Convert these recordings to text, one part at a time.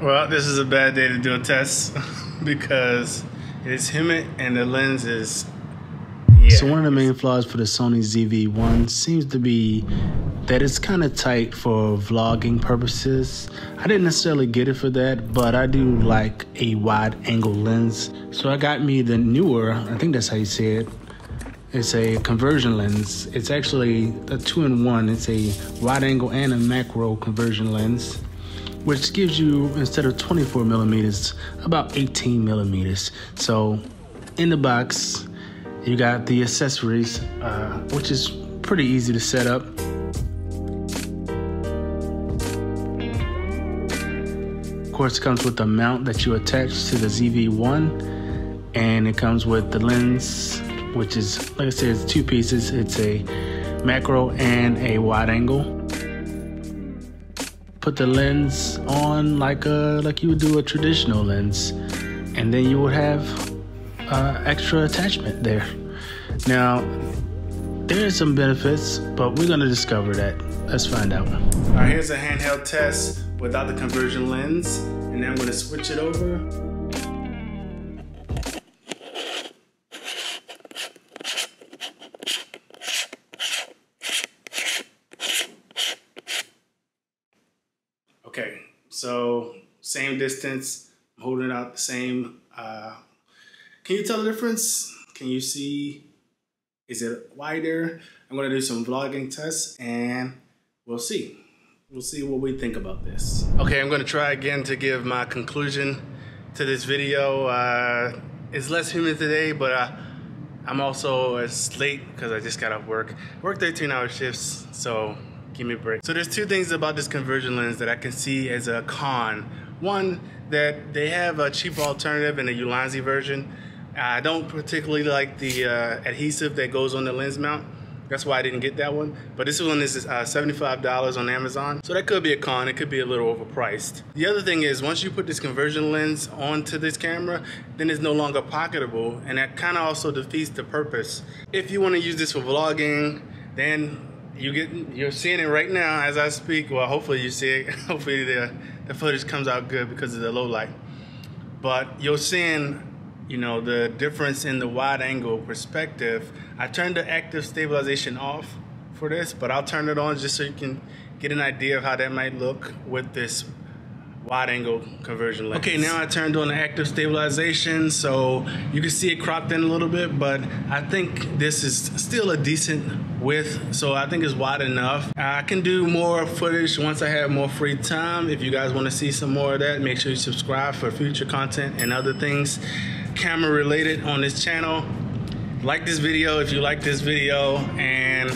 Well, this is a bad day to do a test because it is humid and the lens is. Yeah. So one of the main flaws for the Sony ZV-1 seems to be that it's kind of tight for vlogging purposes. I didn't necessarily get it for that, but I do like a wide angle lens. So I got me the Neewer, I think that's how you say it. It's a conversion lens. It's actually a two in one. It's a wide angle and a macro conversion lens which gives you instead of 24 millimeters about 18 millimeters. So in the box you got the accessories uh, which is pretty easy to set up. Of course it comes with the mount that you attach to the ZV-1 and it comes with the lens which is like I said it's two pieces. It's a macro and a wide angle put the lens on like a like you would do a traditional lens, and then you would have uh, extra attachment there. Now, there are some benefits, but we're gonna discover that. Let's find out. All right, here's a handheld test without the conversion lens, and then I'm gonna switch it over. Okay, so same distance, holding out the same. Uh, can you tell the difference? Can you see, is it wider? I'm gonna do some vlogging tests and we'll see. We'll see what we think about this. Okay, I'm gonna try again to give my conclusion to this video. Uh, it's less humid today, but uh, I'm also as late because I just got off work. Work 13 hour shifts, so give me a break. So there's two things about this conversion lens that I can see as a con. One, that they have a cheaper alternative in the Ulanzi version. I don't particularly like the uh, adhesive that goes on the lens mount. That's why I didn't get that one. But this one is uh, $75 on Amazon. So that could be a con, it could be a little overpriced. The other thing is once you put this conversion lens onto this camera, then it's no longer pocketable and that kind of also defeats the purpose. If you want to use this for vlogging, then you get you're seeing it right now as I speak. Well, hopefully you see it. Hopefully the the footage comes out good because of the low light. But you're seeing, you know, the difference in the wide angle perspective. I turned the active stabilization off for this, but I'll turn it on just so you can get an idea of how that might look with this wide angle conversion lens. Okay, now I turned on the active stabilization, so you can see it cropped in a little bit, but I think this is still a decent width, so I think it's wide enough. I can do more footage once I have more free time. If you guys wanna see some more of that, make sure you subscribe for future content and other things camera related on this channel. Like this video if you like this video, and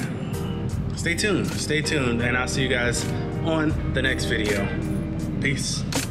stay tuned, stay tuned, and I'll see you guys on the next video. Peace.